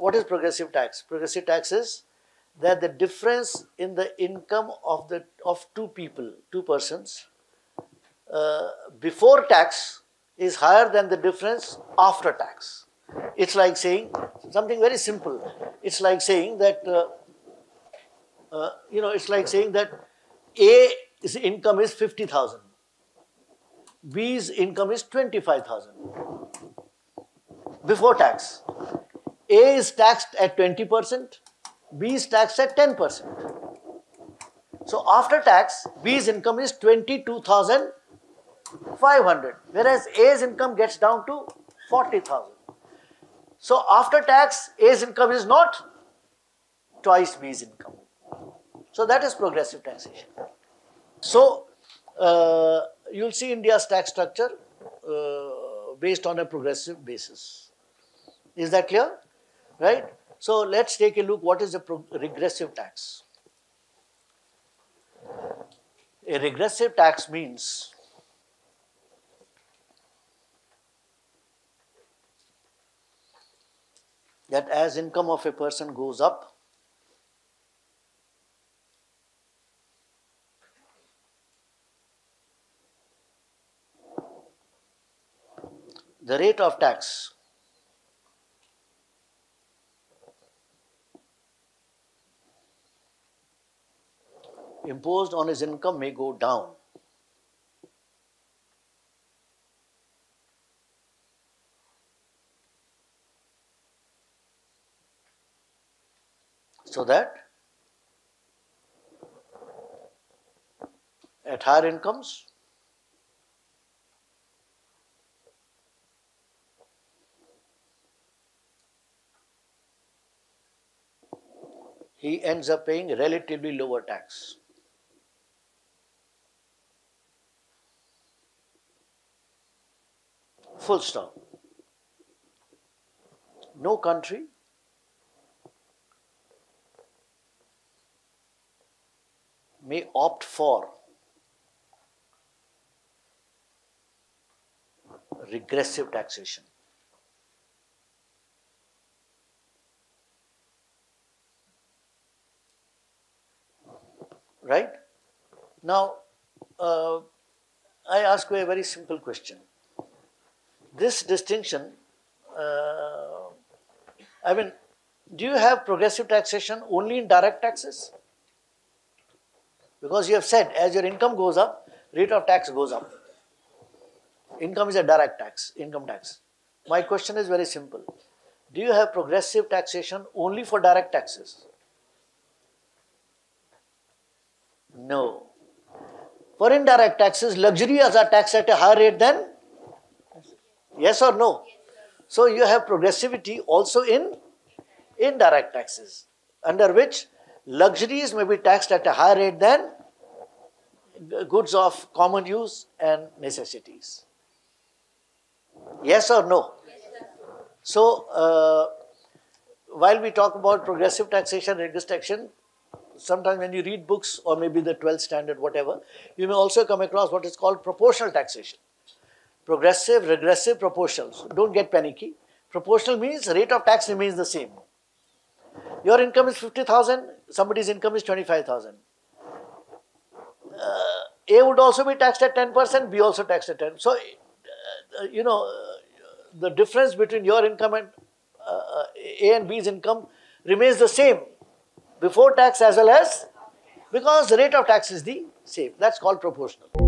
what is progressive tax? Progressive tax is that the difference in the income of the of two people, two persons, uh, before tax is higher than the difference after tax. It's like saying something very simple. It's like saying that uh, uh, you know. It's like saying that A's income is fifty thousand. B's income is twenty five thousand before tax. A is taxed at 20%, B is taxed at 10%. So after tax, B's income is 22,500, whereas A's income gets down to 40,000. So after tax, A's income is not twice B's income. So that is progressive taxation. So uh, you'll see India's tax structure uh, based on a progressive basis. Is that clear? Right? So let's take a look what is a regressive tax. A regressive tax means that as income of a person goes up, the rate of tax imposed on his income may go down. So that at higher incomes, he ends up paying relatively lower tax. Full stop. No country may opt for regressive taxation. Right? Now, uh, I ask you a very simple question this distinction, uh, I mean, do you have progressive taxation only in direct taxes? Because you have said as your income goes up, rate of tax goes up. Income is a direct tax, income tax. My question is very simple. Do you have progressive taxation only for direct taxes? No. For indirect taxes, luxuries are taxed at a higher rate than Yes or no? So you have progressivity also in indirect taxes, under which luxuries may be taxed at a higher rate than goods of common use and necessities. Yes or no? So, uh, while we talk about progressive taxation, regressive taxation, sometimes when you read books or maybe the 12th standard, whatever, you may also come across what is called proportional taxation progressive, regressive, proportional. Don't get panicky. Proportional means rate of tax remains the same. Your income is 50,000, somebody's income is 25,000. Uh, A would also be taxed at 10%, B also taxed at 10. So, uh, you know, uh, the difference between your income and uh, uh, A and B's income remains the same before tax as well as because the rate of tax is the same. That's called proportional.